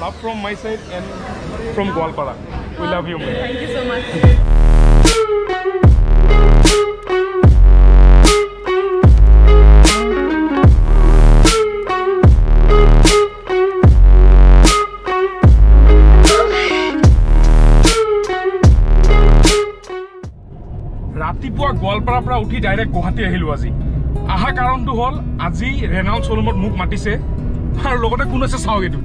love from my side and from Goalpara. We love you, man. Thank you so much. ৰাতিপুৱা গোৱালপাৰাৰ পৰা উঠি direct Guwahati আহিলোঁ আজি অহা কাৰণটো হ'ল আজি ৰেনাউল শ্ব'ৰুমত মোক মাতিছে আৰু লগতে কোন আছে চাওক এইটো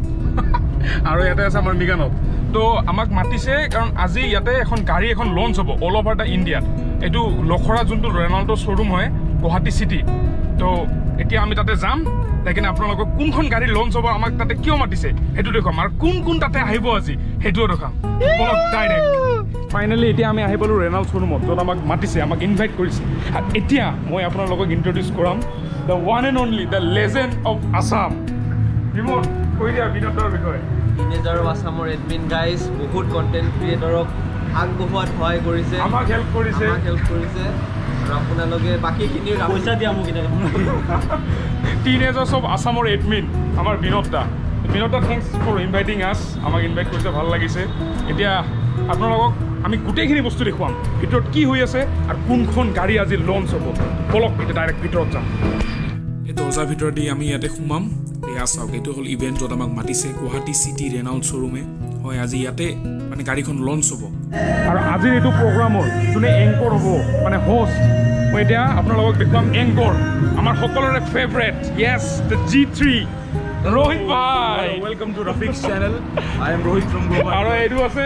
আৰু ইয়াতে আছে আমাৰ মিগানত। তো আমাক মাতিছে কাৰণ আজি ইয়াতে এখন গাড়ী এখন লঞ্চ হ'ব অল অভাৰ দ্য ইণ্ডিয়াত এইটো লখৰা যোনটো ৰেনাল্ডৰ শ্ব'ৰুম হয় গুৱাহাটী চিটি তো। এতিয়া আমি তাতে যাম যাই কিনে আপোনালোকক কোনখন গাড়ী লঞ্চ হ'ব আমাক তাতে কিয় মাতিছে সেইটো দেখুৱাম। আৰু কোন কোন তাতে আহিব আজি সেইটোও দেখাম ডাইৰেক্ট ফাইনেলি এতিয়া আমি আহি পালোঁ ৰেনাল্ড শ্ব'ৰুমত য'ত আমাক মাতিছে আমাক ইনভাইট কৰিছে। আৰু এতিয়া মই আপোনালোকক ইণ্ট্ৰডিউচ কৰাম the one and only the legend of Assam কৈ দিয়া বিনোদৰ বিষয়ে। টিনেজাৰ আছামৰ এডমিন গাইজ বহুত কণ্টেণ্ট ক্ৰিয়েটৰক আগবঢ়োৱাত সহায় কৰিছে। আমাক হেল্প কৰিছে। আমাক হেল্প কৰিছে। আৰু আপোনালোকে বাকীখিনিৰ পইচা দিয়া মোক টিন এজাৰ্ছ অফ আছামৰ এডমিন আমাৰ Binod da Binod da thanks for inviting us আমাক ইনভাইট কৰিছে ভাল লাগিছে। এতিয়া আপোনালোকক আমি গোটেইখিনি বস্তু দেখুৱাম। ভিতৰত কি হৈ আছে আৰু কোনখন গাড়ী আজি লঞ্চ হ'ব। বলক এতিয়া ডাইৰেক্ট ভিতৰত যাম। দৰ্জাৰ ভিতৰত দি আমি ইয়াতে সোমাম এয়া চাওক এইটো হ'ল ইভেণ্ট য'ত আমাক মাতিছে গুৱাহাটী চিটি ৰেনাউল শ্ব'ৰুমে হয় আজি ইয়াতে মানে গাড়ীখন লঞ্চ হ'ব আৰু আজিৰ এইটো প্ৰগ্ৰামৰ যোনে এংকৰ হ'ব মানে হোষ্ট মই এতিয়া আপোনালোকক দেখুৱাম এংকৰ আমাৰ সকলোৰে favourite yes the G three Rohit ভাই Welcome to Rafiq's channel. I am Rohit from Goa. আৰু এইটো আছে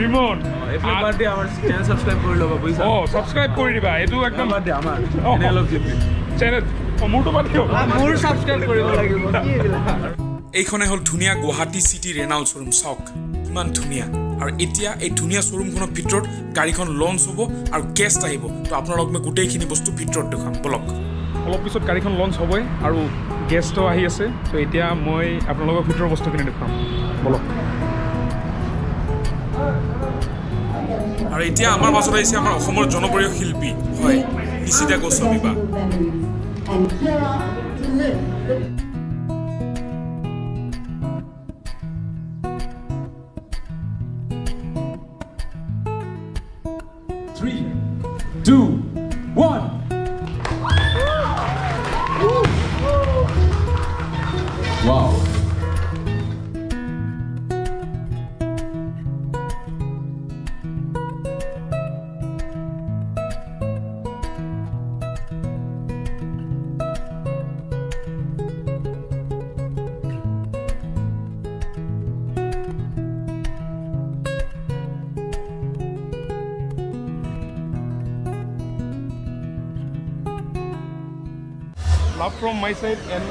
Rimon If you birthday, our channel subscribe কৰি ল'বা বুজিছা অঁ ছাবস্ক্ৰাইব কৰি দিবা এইটো একদম birthday আমাৰ। এনে অলপ। চেনেল মোৰটো বাদ দিয়ক। মোৰ ছাবস্ক্ৰাইব কৰিব লাগিব কি এইবিলাক? এইখনে হ'ল ধুনীয়া গুৱাহাটী চিটি ৰেনাউল শ্ব'ৰুম চাওক কিমান ধুনীয়া। আৰু এতিয়া এই ধুনীয়া শ্ব'ৰুমখনৰ ভিতৰত গাড়ীখন লঞ্চ হ'ব আৰু গেষ্ট আহিব। তো আপোনালোক মই গোটেইখিনি বস্তু ভিতৰত দেখুৱাম। বলক। অলপ পিছত গাড়ীখন লঞ্চ হ'বই আৰু গেষ্টো আহি আছে। তো এতিয়া মই আপোনালোকৰ ভিতৰৰ বস্তুখিনি দেখুৱাম। বলক। আৰু এতিয়া আমাৰ মাজত আহিছে আমাৰ অসমৰ জনপ্ৰিয় শিল্পী। হয় নিশিতা গোস্বামী বা। And Kira to live. Three, two, one. Love from my side and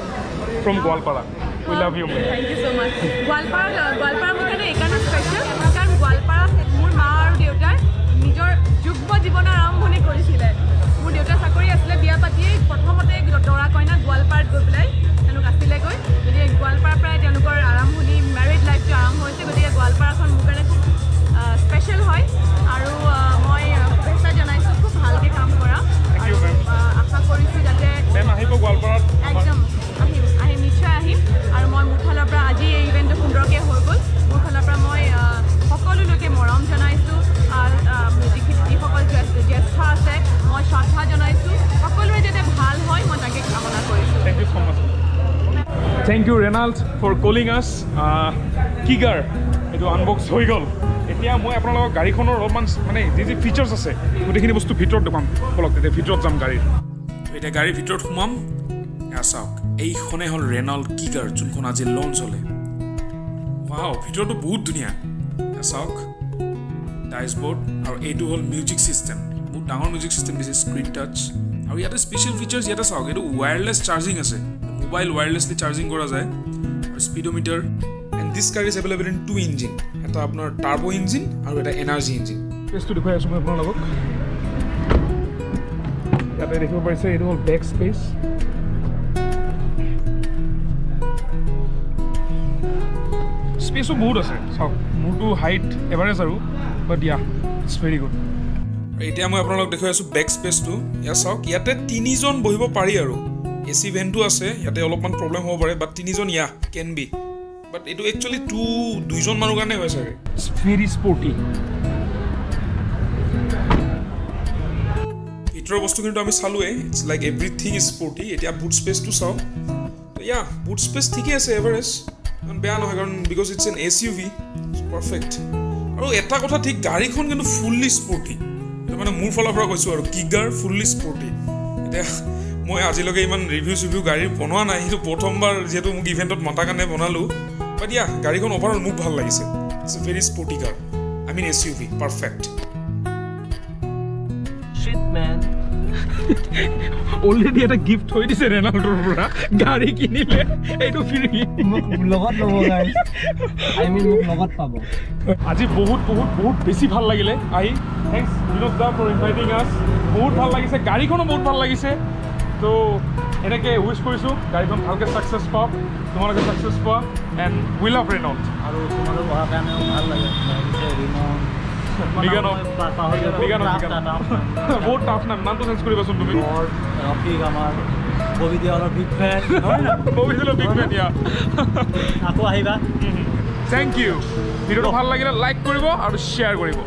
from Goalpara. We love you, man. Thank you so much. Goalpara Goalpara মোৰ কাৰণে এইকাৰণে স্পেচিয়েল কাৰণ গোৱালপাৰাত মোৰ মা আৰু দেউতাই নিজৰ যুগ্ম জীৱনৰ আৰম্ভণি কৰিছিলে Thank you, Renald, for calling us. কিগাৰ এইটো আনবক্স হৈ গ'ল। এতিয়া মই আপোনালোকক গাড়ীখনৰ অলপমান মানে যি যি ফিচাৰ্ছ আছে গোটেইখিনি বস্তু ভিতৰত দেখুৱাম। বলক তেতিয়া ভিতৰত যাম গাড়ীৰ। এতিয়া গাড়ীৰ ভিতৰত সোমাম। চাওক এইখনে হ'ল ৰেনল্ড কিগাৰ যোনখন আজি লঞ্চ হ'লে। ৱাও ভিতৰতো বহুত ধুনীয়া। চাওক ডাইচবৰ্ড আৰু এইটো হ'ল মিউজিক ছিষ্টেম বহুত ডাঙৰ মিউজিক ছিষ্টেম দিছে স্ক্ৰীণ টাচ আৰু ইয়াতে স্পেচিয়েল ফিচাৰ্ছ ইয়াতে চাওক এইটো ৱায়াৰলেছ চাৰ্জিং আছে। মোবাইল ৱায়াৰলেছলি চাৰ্জিং কৰা যায় আৰু speedometer and this car is available in two engine এটা আপোনাৰ টাৰ্বো ইঞ্জিন আৰু এটা এনাৰ্জি ইঞ্জিন স্পেচটো দেখুৱাই আছোঁ মই আপোনালোকক ইয়াতে দেখিব পাৰিছে এইটো হ'ল বেক স্পেচ স্পেচো বহুত আছে চাওক মোৰতো হাইট এভাৰেজ আৰু বাট দিয়া ইটছ ভেৰি গুড এতিয়া মই আপোনালোকক দেখুৱাই আছোঁ বেক স্পেচটো ইয়াত চাওক ইয়াতে তিনিজন বহিব পাৰি আৰু। এ চি ভেনটো আছে ইয়াতে অলপমান প্ৰব্লেম হ'ব পাৰে বাট তিনিজন ইয়া কেন বি বাট এইটো একচুৱেলি টু দুইজন মানুহৰ কাৰণে হয় চাগে। ভেৰি স্পৰ্টি ভিতৰৰ বস্তুখিনিতো আমি চালোৱে it's like everything is sporty এতিয়া বুট স্পেচটো চাওঁ। ইয়া বুট স্পেচ ঠিকে আছে এভাৰেজ ইমান বেয়া নহয় কাৰণ because it's an S U V perfect আৰু এটা কথা ঠিক গাড়ীখন কিন্তু ফুল্লি স্পৰ্টি এইটো মানে মোৰ ফালৰ পৰা কৈছোঁ আৰু কিগাৰ ফুল্লি স্পৰ্টি এতিয়া মই আজিলৈকে ইমান ৰিভিউ চিভিউ গাড়ী বনোৱা নাই সেইটো প্ৰথমবাৰ যিহেতু মোক ইভেণ্টত মতা কাৰণে বনালোঁ। বাট ইয়া গাড়ীখন অভাৰঅল মোক ভাল লাগিছে। It's a very sporty car I mean S U V perfect. Already এটা গিফ্ট থৈ দিছে ৰেনাল্ডৰ পৰা। গাড়ী কিনিলে এইটো ফ্ৰী লগত ল'ব আই মিন মোক লগত পাব। আজি বহুত বহুত বহুত বেছি ভাল লাগিলে। আহি thanks Binod da for inviting us বহুত ভাল লাগিছে। গাড়ীখনো বহুত ভাল লাগিছে। তো এনেকৈ উইচ কৰিছোঁ গাড়ীখন ভালকৈ ছাকচেছ পাওক তোমালোকে ছাকচেছ পোৱা এণ্ড উইল অফ ৰেনল্ড আৰু তোমালোক অহাৰ কাৰণেও ভাল লাগে। বহুত টাফ নাম নামটো চেঞ্জ কৰিবাচোন তুমি। ৰফিক আমাৰ ববিদিয়ালৰ বিগ ফেন ভাবিছিলোঁ বিগ মেন ইয়া আকৌ আহিবা। থেংক ইউ ভিডিঅ'টো ভাল লাগিলে লাইক কৰিব আৰু শ্বেয়াৰ কৰিব।